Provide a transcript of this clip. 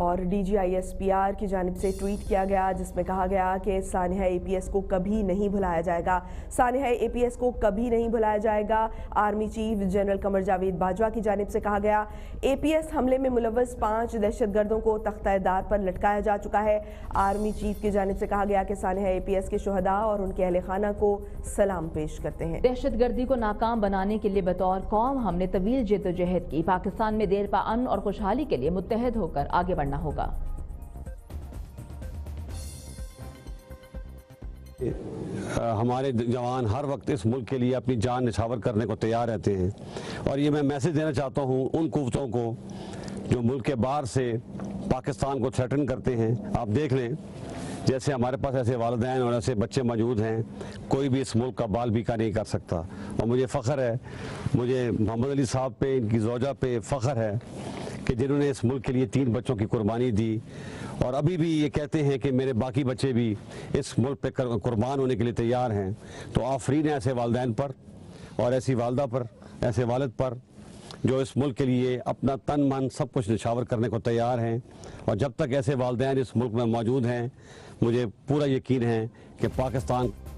اور D G I S P R کی جانب سے ٹویٹ کیا گیا، جس میں کہا گیا کہ سانحہ اے پی ایس کو کبھی نہیں بھلایا جائے گا۔ سانحہ اے پی ایس کو کبھی نہیں بھلایا جائے گا۔ Army chief general Qamar Javed Bajwa کی جانب سے کہا گیا، اے پی ایس حملے میں ملوث پانچ دہشت گردوں کو تختہ دار پر لٹکایا جا چکا ہے۔ آرمی چیف کی جانب سے کہا گیا کہ سانحہ اے پی ایس کے شہداء اور ان کے اہل خانہ کو سلام پیش کرتے ہیں۔ دہشت گردی کو ناکام بنانے کے لیے بطور قوم ہم نے طویل جد و جہد کی۔ پاکستان میں دیر پا ان اور خوشحالی کے لیے متحد ہو کر آگے بڑھنا ہوگا۔ ہمارے جوان ہر وقت اس ملک کے لیے اپنی جان نچھاور کرنے کو تیار رہتے ہیں۔ اور یہ میں میسیج دینا چاہتا ہوں ان قوتوں کو جو ملک کے باہر سے پاکستان کو تھریٹن کرتے ہیں۔ آپ دیکھ لیں، جیسے ہمارے پاس ایسے والدین اور ایسے بچے موجود ہیں، کوئی بھی اس ملک کا بال بیکا نہیں کر سکتا۔ اور مجھے فخر ہے، مجھے محمد علی صاحب پہ، ان کی زوجہ پہ فخر ہے کہ جنہوں نے اس ملک کے لیے تین بچوں کی قربانی دی اور ابھی بھی یہ کہتے ہیں کہ میرے باقی بچے بھی اس ملک پہ قربان ہونے کے لیے تیار ہیں۔ تو آفرین ایسے والدین پر اور ایسی والدہ پر، ایسے والد پر جو اس ملک کے لیے اپنا تن من سب کچھ نشاور کرنے کو تیار ہیں۔ اور جب تک ایسے والدین اس ملک میں موجود ہیں، مجھے پورا یقین ہے کہ پاکستان